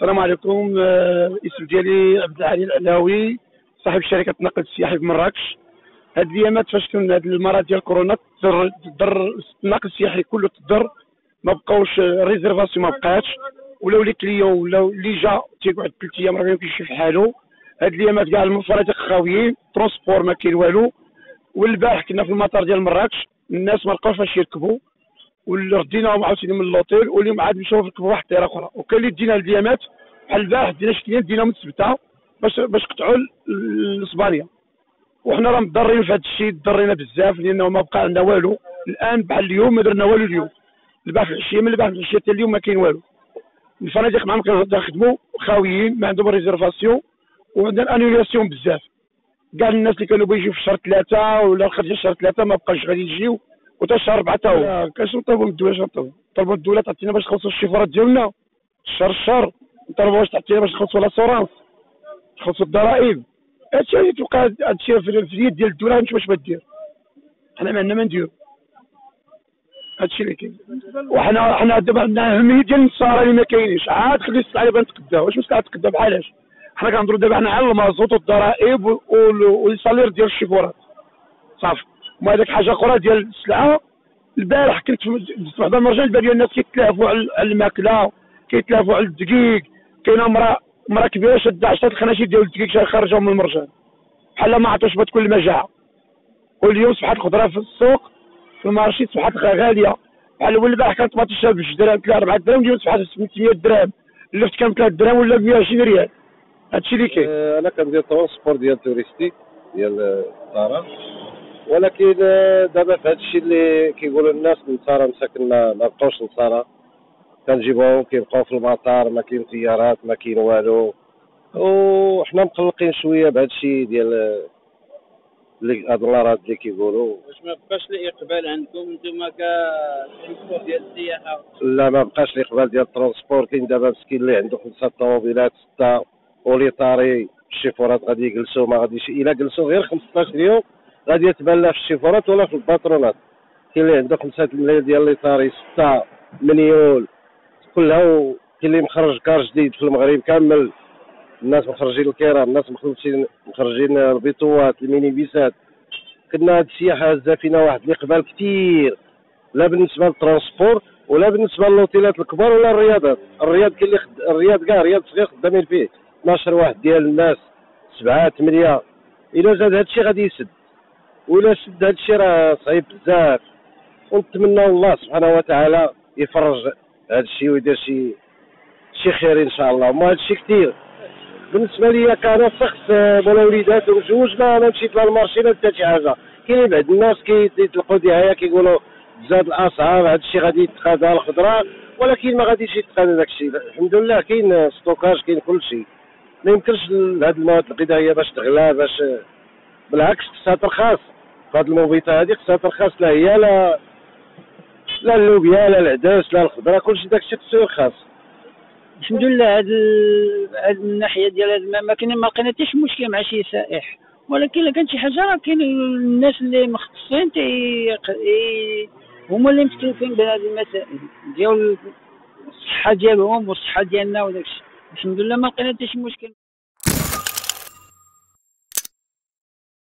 السلام عليكم. آه، الاسم ديالي عبد العالي العلاوي صاحب شركة نقل السياحي في مراكش. هاد الأيامات فاش كان هاد المرض ديال كورونا تضر تضر النقل السياحي كله تضر ما بقاوش réservation ما بقاتش. ولاو les clients ولاو اللي جا تيقعد ثلاث أيام راه ما يمكنش في حالو هاد الأيامات كاع المفارقات خاويين transport ما كاين والو. والبارح كنا في المطار ديال مراكش الناس ما لقاوش فاش يركبوا. ورديناهم عاوتاني من اللوطيل واليوم عاد نمشيو نركبوا واحد الطيارة أخرى. وكاين اللي دينا الديامات بحال البارح دينا شكلين دينا من السبتة باش باش قطعوا الاسبانيا وحنا راه مضرين في هذا الشيء ضرينا بزاف لأنه ما بقى عندنا والو. الآن بحال اليوم ما درنا والو اليوم. البارح في العشية من البارح في العشية حتى اليوم ما كاين والو. الفنادق معاهم كنخدموا خاويين ما عندهم réservation وعندنا annulation بزاف. كاع الناس اللي كانوا بيجيو في شهر ثلاثة ولا خرج شهر ثلاثة ما بقاش غادي يجيو وتا شهر اربعه تا هو. كاش نطلبوا من الدولة نطلبوا نطلبوا الدولة تعطينا باش نخلصوا الشيفورات ديالنا. الشهر الشهر نطلبوا باش تعطينا باش نخلصوا l'assurance نخلصوا الضرائب. هادشي اللي توقع هادشي في اليد ديال الدولة غنشوف اش دير؟ حنا ما عندنا ما نديرو. هادشي اللي كاين. وحنا حنا دابا عندنا أهمية ديال النصارى اللي ما كاينينش. عاد خلي السلعه غنتقداو واش مسكا تقدا بحالاش حنا كنهضروا دابا حنا على المازوت والضرائب وال salaire ديال الشيفورات. صافي. وما هذاك حاجة أخرى ديال السلعة. البارح كنت في واحد المرجان البارية الناس كيتلافوا على الماكلة كيتلافوا على الدقيق. كاينة مراه مراه كبيرة شاده 10 الخناشير ديال الدقيق خرجوا من المرجان. بحال ما عطوش بتكون المجاعه واليوم صبحت الخضره في السوق في المارشي صبحت غالية. بحال اول البارح كانت طماطيشه بجوج دراهم 3 4 دراهم اليوم صبحت 800 درهم اللفت كان 3 دراهم ولا 120 ريال. هادشي اللي كاين. آه، أنا كندير transport ديال touristique ديال الطرف ولكن آه، دابا في هذا الشيء اللي كيقولوا الناس النصارى مساكن ما بقاوش نصارى كنجيبوهم كيبقاو في المطار ما كاين طيارات ما كاين والو. وحنا مقلقين شوية بهذا الشيء ديال المرض اللي كيقولوا. واش ما بقاش الاقبال عندكم؟ أنتم ك transport ديال السياحة. لا ما بقاش الاقبال ديال ال transport كاين دابا مسكين اللي عنده خمسة طوموبيلات ستة ولي طاري الشيفورات غادي يجلسوا ما غاديش إلا جلسوا غير 15 يوم غادي لا في الشيفورات ولا في الباترونات. كاين اللي عنده ملايين ديال لي طاري ستة مليون. كلها اللي مخرج كار جديد في المغرب كامل. الناس مخرجين الكيران الناس مخرجين مخرجين البيطوات الميني بيسات كنا هاد السياحه هزا فينا واحد الاقبال كثير لا بالنسبة للترونسبور ولا بالنسبة للوتيلات الكبار ولا الرياضات الرياض كاين اللي خد... الرياض كاع رياض صغير خدامين فيه. 12 واحد ديال الناس سبعة ثمانية. إلا زاد هاد الشيء غادي يسد. ولا شد هاد الشيء راه صعيب بزاف. ونتمنى الله سبحانه وتعالى يفرج هاد الشيء ويدير شي شي خير إن شاء الله. وما هاد الشيء كثير. بالنسبة لي كان شخص ولا وليدات وزوج ما أنا مشيت للمارشي لا حتى شي حاجة. كاين بعض الناس كيطلقوا دعاية كيقولوا زاد الأسعار هذا الشيء غادي يتقاضى الخضرة ولكن ما غاديش يتقاضى داك الشيء. الحمد لله كاين stockage كاين كل شيء. ما يمكنش هاد المواد الغذائيه باش تغلى باش بالعكس خصها ترخص هاد الموبيطه هادي خصها ترخص لا هي لا لا اللوبيا لا العدس لا الخضرة كلشي داكشي خصو يرخص الحمد لله هاد هاد الناحيه ديال هاد ما كاين ما شي مشكل مع شي سائح. ولكن إلا كانت شي حاجة راه كاين الناس اللي مختصين تي هما اللي متكلفين بهذه المسائل ديال الصحة ديالهم والصحة ديالنا وداك الشيء الحمد لله ما لقينا حتى شي مشكل.